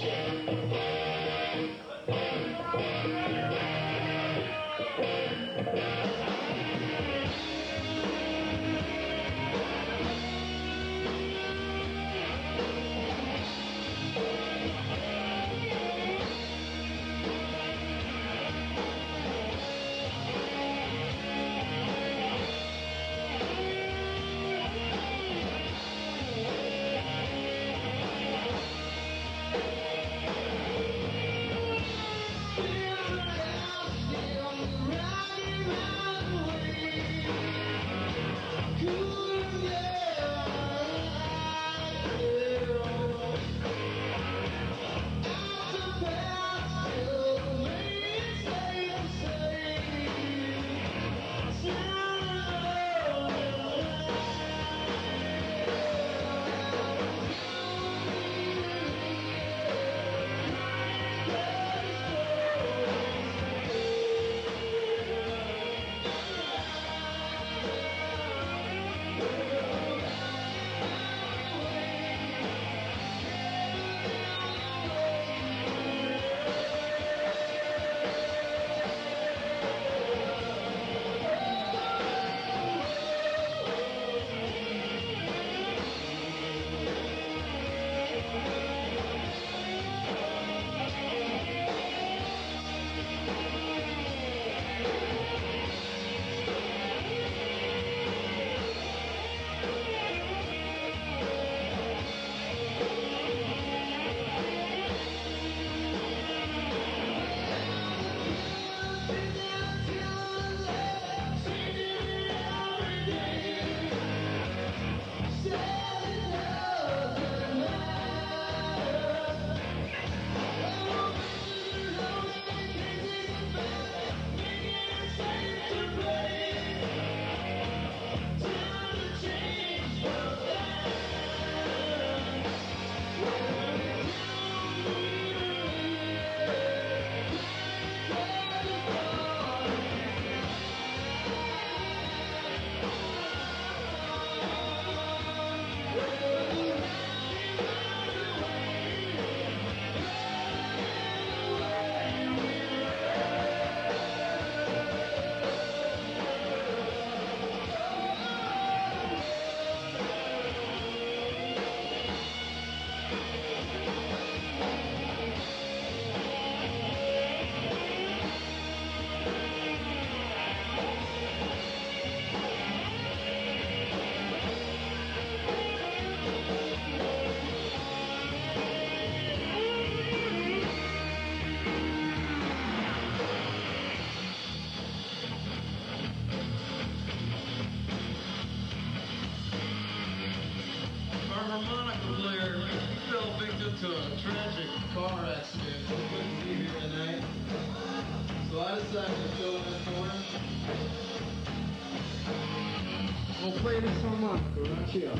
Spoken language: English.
shit. Into a tragic car accident, so couldn't be here tonight. So I decided to fill in for him. We'll play this harmonica right here.